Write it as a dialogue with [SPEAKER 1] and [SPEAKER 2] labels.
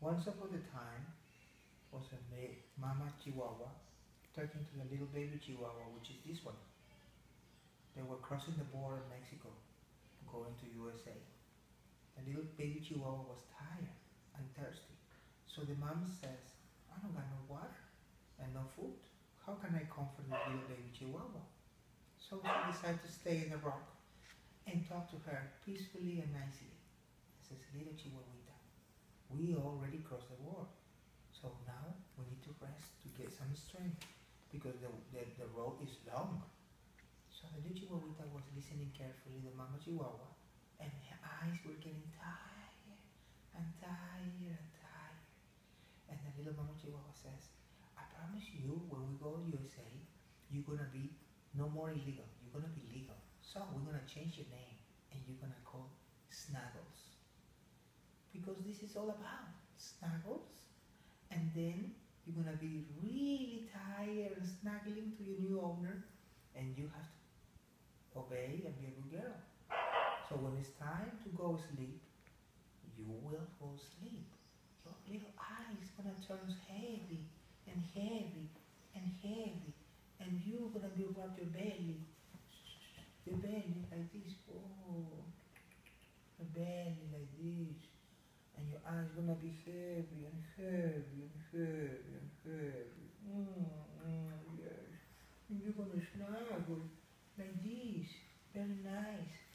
[SPEAKER 1] Once upon a time was a mama chihuahua talking to the little baby chihuahua, which is this one. They were crossing the border of Mexico, going to USA. The little baby chihuahua was tired and thirsty. So the mom says, I don't got no water and no food. How can I comfort the little baby chihuahua? So she decided to stay in the rock and talk to her peacefully and nicely. Says, little chihuahuita, we already crossed the war. So now we need to rest to get some strength because the, the, the road is long. So the little chihuahuita was listening carefully, the mama chihuahua, and her eyes were getting tired and tired and tired. And the little mama chihuahua says, I promise you when we go to USA, you're gonna be no more illegal. You're gonna be legal. So we're gonna change your name and you're gonna call Snuggles. Because this is all about Snuggles. And then you're gonna be really tired and snuggling to your new owner and you have to obey and be a good girl. So when it's time to go sleep, you will go sleep. Your little eyes gonna turn heavy and heavy and heavy and you're gonna be rub your belly the belly like this. Oh, the belly like this. And your eyes gonna be heavy and heavy and heavy and heavy. Mm, mm, yes. And you're gonna snuggle like this. Very nice.